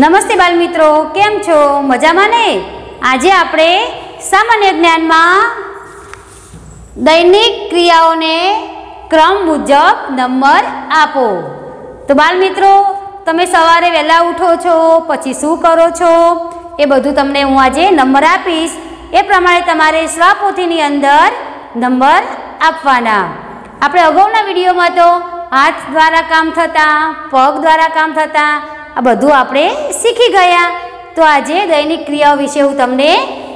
નમસ્તે બાલ મિત્રો કેમ છો? મજામાં ને? આજે આપણે સામાન્ય જ્ઞાનમાં દૈનિક ક્રિયાઓને ક્રમ મુજબ નંબર આપો. તો બાલ મિત્રો તમે સવારે વહેલા ઉઠો છો, પછી શું કરો છો? એ બધું તમને હું આજે નંબર આપીશ. એ પ્રમાણે તમારે સ્વાપોથીની અંદર નંબર આપવાના. આપણે અગાઉના વિડીયોમાં તો હાથ દ્વારા કામ થતાં, પગ દ્વારા કામ થતા આ બધું આપણે શીખી ગયા. તો આજે દૈનિક ક્રિયાઓ વિશે હું તમને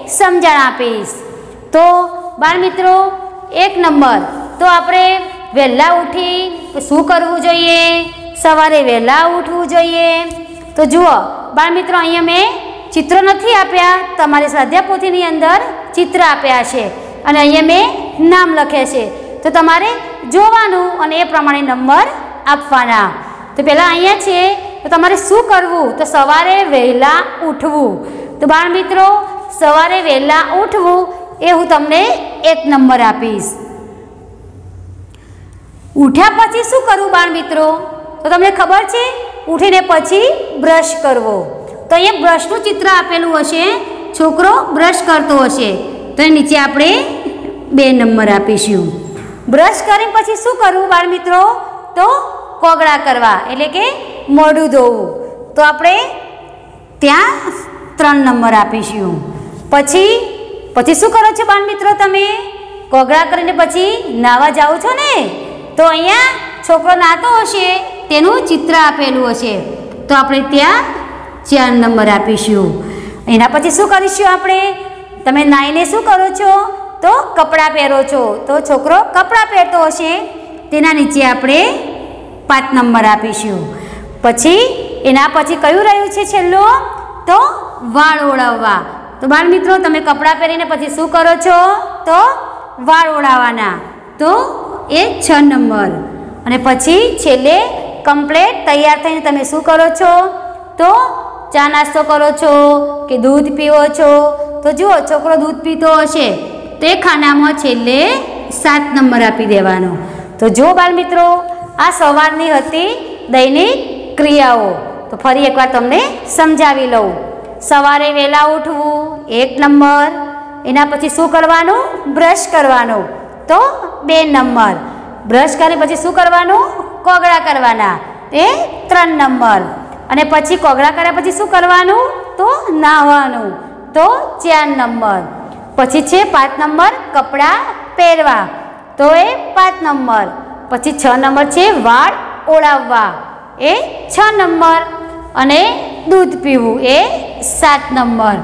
સમજણ આપીશ. તો બાળ મિત્રો, એક નંબર. તો આપણે વહેલા ઉઠી શું કરવું જોઈએ? સવારે વહેલા ઉઠવું જોઈએ. તો જુઓ, બાળ મિત્રો, અહીંયા મેં ચિત્ર નથી આપ્યા. તમારી સ્વાધ્યાય પોથીની અંદર ચિત્ર આપ્યા છે. અને અહીંયા મેં નામ લખ્યા છે. તો તમારે જોવાનું અને એ પ્રમાણે નંબર આપવાના. તો પહેલાં અહીંયા છે તો તમારે શું કરવું? તો સવારે વહેલા ઉઠવું. તો બાળ મિત્રો સવારે વહેલા ઉઠવું એ હું તમને એક નંબર આપીશ. ઉઠ્યા પછી શું કરવું બાળ મિત્રો તો તમને ખબર છે? ઉઠીને પછી બ્રશ કરવો. તો અહીંયા બ્રશનું ચિત્ર આપેલું હશે. છોકરો બ્રશ કરતો હશે. તો એ નીચે આપણે બે નંબર આપીશું. બ્રશ કરી પછી શું કરવું બાળ મિત્રો તો કોગળા કરવા. એટલે કે મોઢું ધોવું. તો આપણે ત્યાં ત્રણ નંબર આપીશું. પછી પછી શું કરો છો બાળ મિત્રો તમે? કોગળા કરીને પછી નાવા જાઓ છો ને? તો અહીંયા છોકરો નાતો હશે, તેનું ચિત્ર આપેલું હશે. તો આપણે ત્યાં ચાર નંબર આપીશું. એના પછી શું કરીશું આપણે? તમે નાઈને શું કરો છો? તો કપડાં પહેરો છો. તો છોકરો કપડાં પહેરતો હશે. તેના નીચે આપણે પાંચ નંબર આપીશું. પછી, એના પછી કયું રહ્યું છે છેલ્લું? તો વાળ ઓળાવવા. તો બાળ મિત્રો તમે કપડાં પહેરીને પછી શું કરો છો? તો વાળ ઓળાવવાના. તો એ છ નંબર. અને પછી છેલ્લે કમ્પ્લેટ તૈયાર થઈને તમે શું કરો છો? તો ચા નાસ્તો કરો છો કે દૂધ પીવો છો? તો જુઓ, છોકરો દૂધ પીતો હશે. તો એ ખાનામાં છેલ્લે સાત નંબર આપી દેવાનો. તો જો બાળ મિત્રો આ સવારની હતી દૈનિક ક્રિયાઓ. તો ફરી એકવાર તમને સમજાવી લઉં. સવારે વહેલા ઉઠવું, એક નંબર. એના પછી શું કરવાનું? બ્રશ કરવાનું. તો બે નંબર. બ્રશ કરી પછી શું કરવાનું? કોગળા કરવાના. એ ત્રણ નંબર. અને પછી કોગળા કર્યા પછી શું કરવાનું? તો નાહવાનું. તો ચાર નંબર. પછી છે પાંચ નંબર, કપડાં પહેરવા. તો એ પાંચ નંબર. પછી છ નંબર છે વાળ ઓળાવવા. એ છ નંબર અને દૂધ પીવું એ સાત નંબર.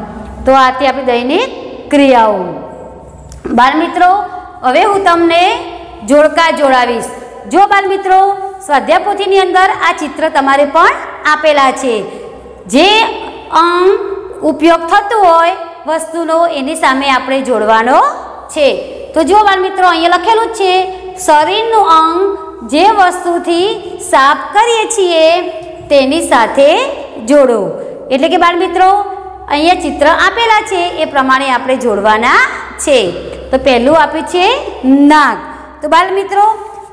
તો આથી આપણી દૈનિક ક્રિયાઓ. બાળ મિત્રો, હવે હું તમને જોડકા જોડાવીશ. જો બાળ મિત્રો સ્વાધ્યાય પોથીની અંદર આ ચિત્ર તમારે પણ આપેલા છે. જે અંગ ઉપયોગ થતું હોય વસ્તુનો એની સામે આપણે જોડવાનો છે. તો જો બાળ મિત્રો, અહીંયા લખેલું જ છે, શરીરનું અંગ જે વસ્તુથી સાફ કરીએ છીએ, તેની સાથે જોડો. એટલે કે બાળ મિત્રો અહીંયા ચિત્ર આપેલા છે, એ પ્રમાણે આપણે જોડવાના છે. તો પહેલું આપ્યું છે નાક. તો બાળ મિત્રો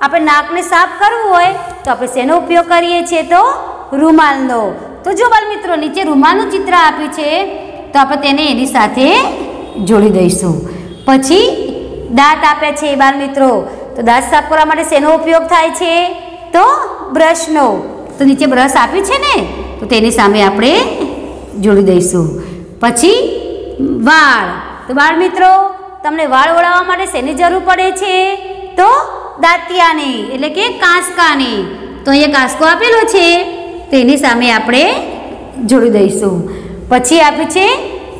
આપણે નાકને સાફ કરવું હોય, તો આપણે શેનો ઉપયોગ કરીએ છીએ તો? રૂમાલનો. તો જો બાળ મિત્રો નીચે રૂમાલનું ચિત્ર આપ્યું છે, તો આપણે તેને એની સાથે જોડી દઈશું. પછી દાંત આપ્યા છે બાળ મિત્રો તો દાંત સાફ કરવા માટે શેનો ઉપયોગ થાય છે? તો બ્રશનો. તો નીચે બ્રશ આપ્યું છે ને? તો તેની સામે આપણે જોડી દઈશું. પછી વાળ. તો બાળ મિત્રો, તમને વાળ ઓળાવવા માટે શેની જરૂર પડે છે? તો દાંતિયાની, એટલે કે કાંસકાની. તો અહીંયા કાંસકો આપેલો છે. તેની સામે આપણે જોડી દઈશું. પછી આપ્યું છે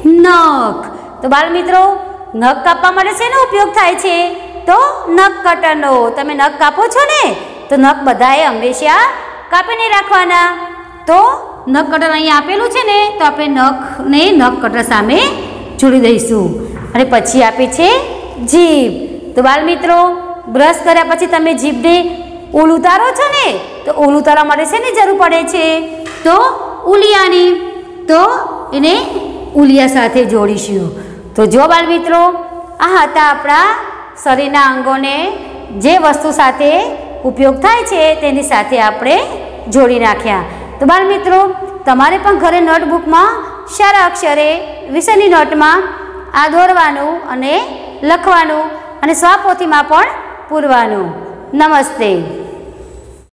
નખ. તો બાળ મિત્રો, નખ કાપવા માટે શેનો ઉપયોગ થાય છે? તો નખ કટરનો. તમે નખ કાપો છો ને, તો નખ બધાએ હંમેશા કાપીને રાખવાના. તો નખ કટર અહીંયા આપેલું છે ને, તો આપણે નખને નખ કટર સામે જોડી દઈશું. અને પછી આપે છે જીભ. તો બાળ મિત્રો બ્રશ કર્યા પછી તમે જીભને ઉલ ઉતારો છો ને, તો ઉલ ઉતારવા માટે શેની જરૂર પડે છે. તો ઉલિયાની, તો એને ઉલિયા સાથે જોડીશું. તો જો બાળ મિત્રો આ હતા આપણા શરીરના અંગોને જે વસ્તુ સાથે ઉપયોગ થાય છે, તેની સાથે આપણે જોડી નાખ્યા. તો બાળ મિત્રો તમારે પણ ઘરે નોટબુકમાં સારા અક્ષરે, વિષયની નોટમાં આ દોરવાનું અને લખવાનું અને સ્વાપોથીમાં પણ પૂરવાનું. નમસ્તે.